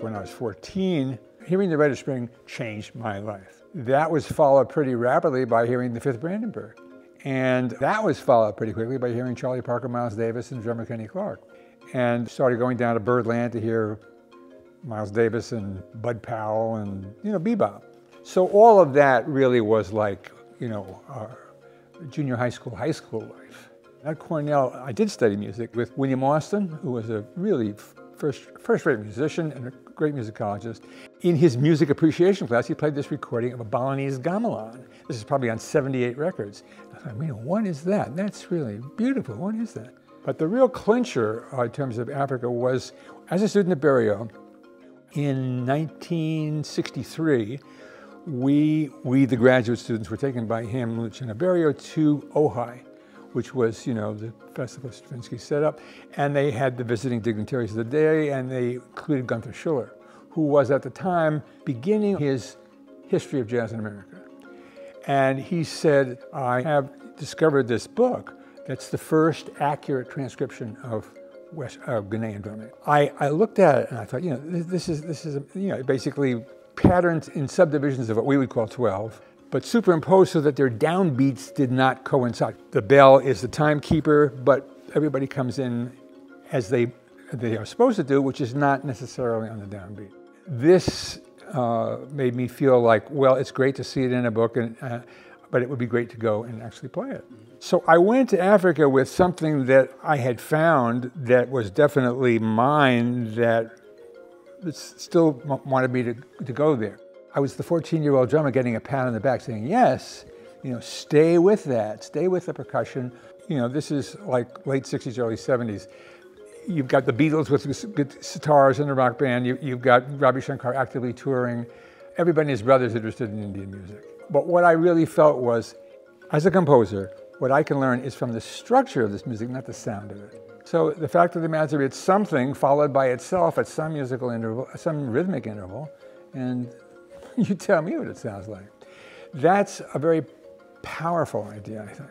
When I was 14, hearing the Rite of Spring changed my life. That was followed pretty rapidly by hearing the Fifth Brandenburg. And that was followed pretty quickly by hearing Charlie Parker, Miles Davis, and drummer Kenny Clarke. And started going down to Birdland to hear Miles Davis and Bud Powell and, you know, bebop. So all of that really was like, you know, junior high school, high school life. At Cornell, I did study music with William Austin, who was a really first, first-rate musician and a great musicologist. In his music appreciation class, he played this recording of a Balinese gamelan. This is probably on 78 records. I thought, you what is that? That's really beautiful. What is that? But the real clincher uh, in terms of Africa was, as a student at Berio, in 1963, we, we, the graduate students, were taken by him, Luciano Berio, to Ojai, which was, you know, the festival Stravinsky set up. And they had the visiting dignitaries of the day, and they included Gunther Schuller, who was at the time beginning his history of jazz in America. And he said, I have discovered this book that's the first accurate transcription of West, uh, Ghanaian drumming. I, I looked at it and I thought, you know, this, this is, this is, you know, basically patterns in subdivisions of what we would call 12, but superimposed so that their downbeats did not coincide. The bell is the timekeeper, but everybody comes in as they, they are supposed to do, which is not necessarily on the downbeat. This uh, made me feel like, well, it's great to see it in a book, and, uh, but it would be great to go and actually play it. So I went to Africa with something that I had found that was definitely mine that still wanted me to, to go there. I was the 14-year-old drummer getting a pat on the back saying, yes, you know, stay with that, stay with the percussion. You know, this is like late 60s, early 70s. You've got the Beatles with guitars in the rock band. You, have got Ravi Shankar actively touring. Everybody and his brothers interested in Indian music. But what I really felt was, as a composer, what I can learn is from the structure of this music, not the sound of it. So the fact of the matter is it's something followed by itself at some musical interval, some rhythmic interval, and you tell me what it sounds like. That's a very powerful idea, I think.